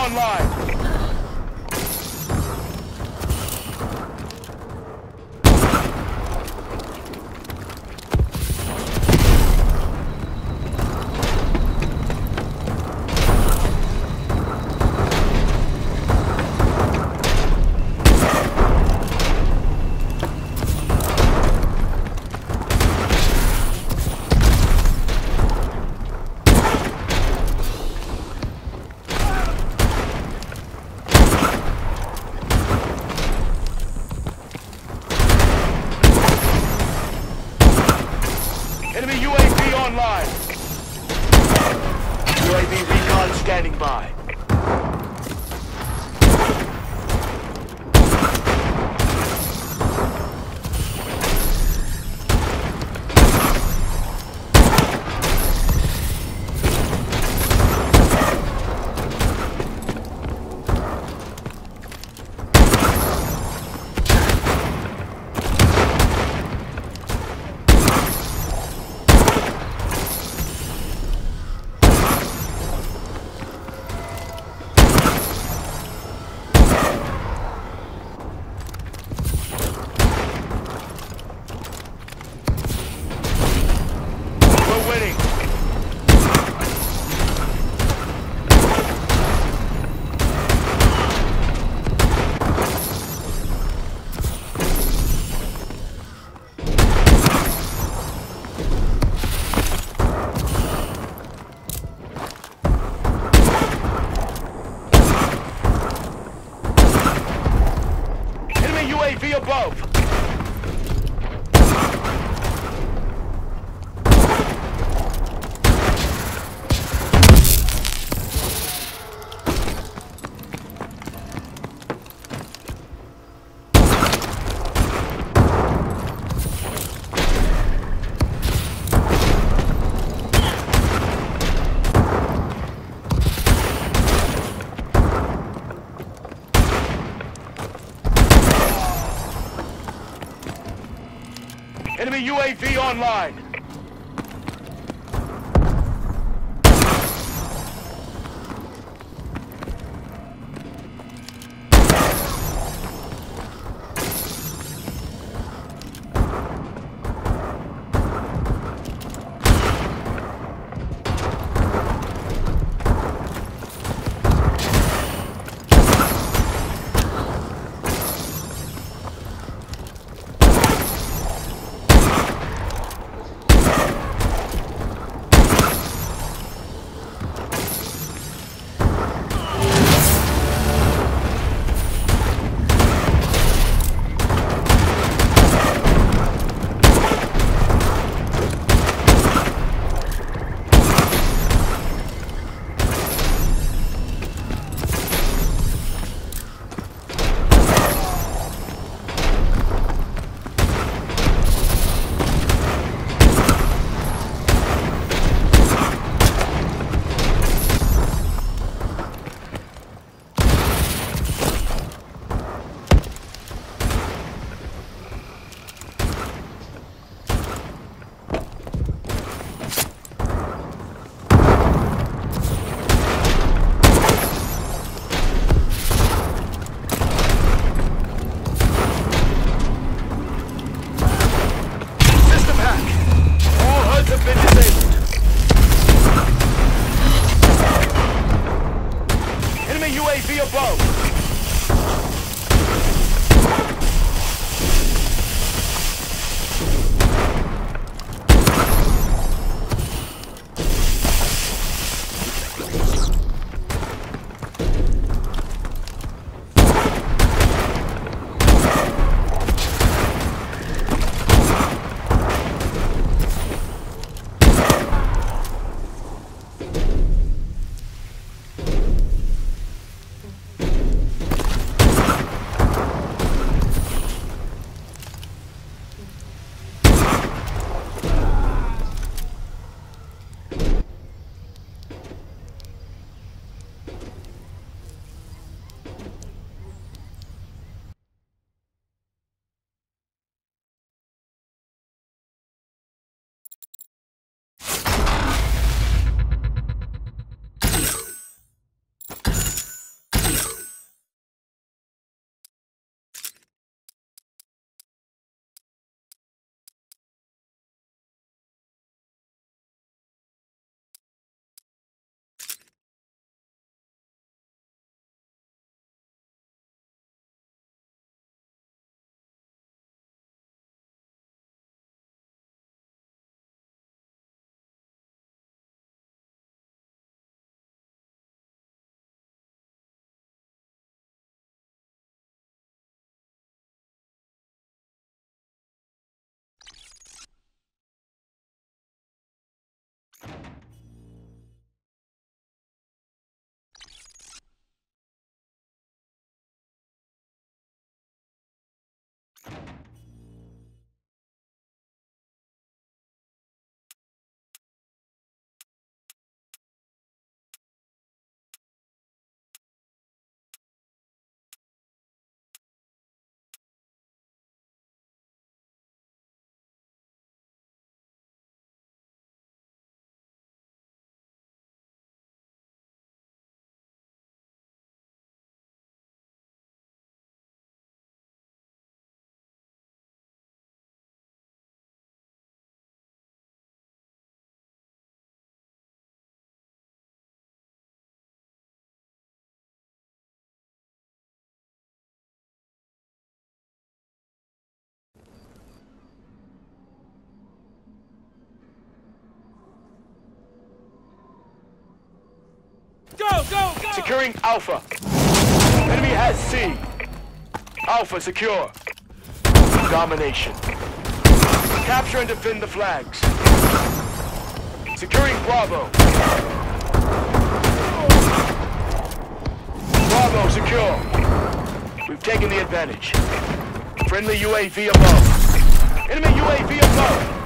online. UAV online. UAV above. Go, go! Securing Alpha. Enemy has C. Alpha secure. Domination. Capture and defend the flags. Securing Bravo. Bravo secure. We've taken the advantage. Friendly UAV above. Enemy UAV above.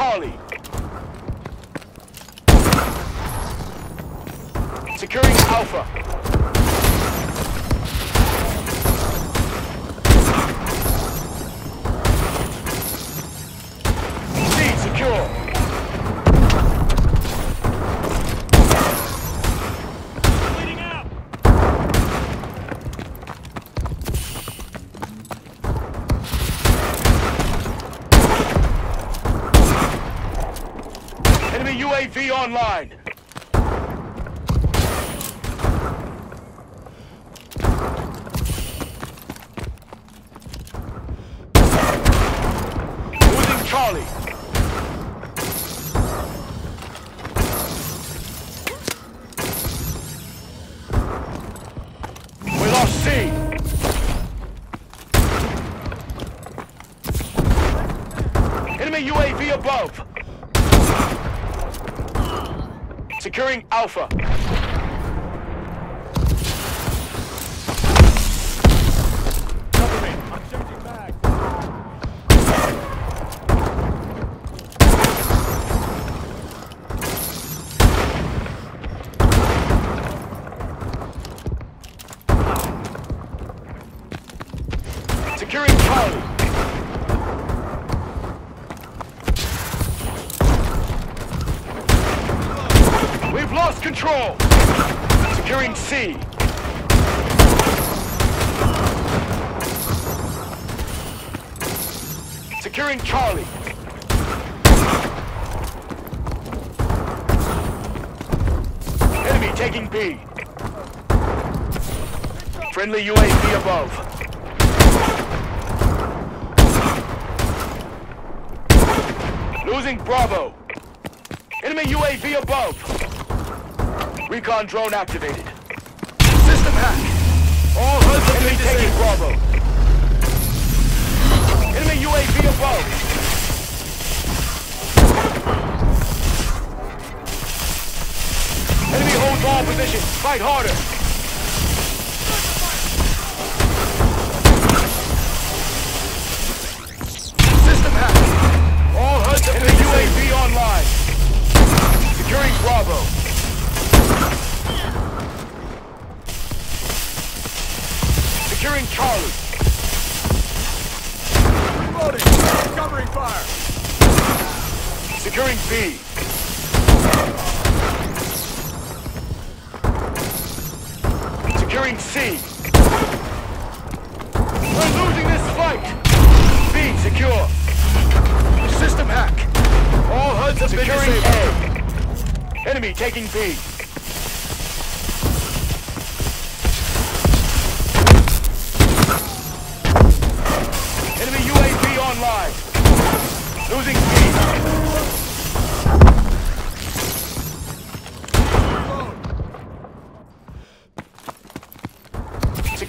Charlie. Enemy UAV online. Losing Charlie. We lost C. Enemy UAV above. Securing Alpha. Control. Securing C. Securing Charlie. Enemy taking B. Friendly UAV above. Losing Bravo. Enemy UAV above. Recon drone activated. System hack. All HUDs been taking Bravo. Enemy UAV above. Enemy holds all positions. Fight harder. B. Securing C. We're losing this fight. B secure. System hack. All HUDs have been Securing disabled! A. Enemy taking B. Enemy UAV online. Losing B.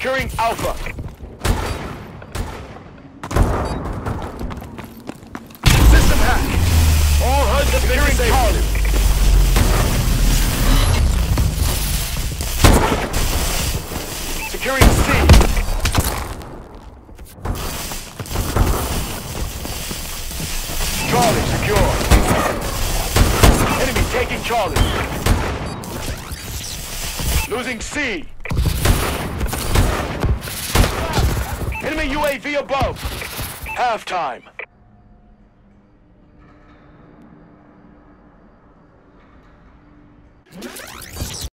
Securing Alpha. System hack. All have Securing! Charlie. Securing C. Charlie secure. Enemy taking Charlie. Losing C. Enemy UAV above. Half time.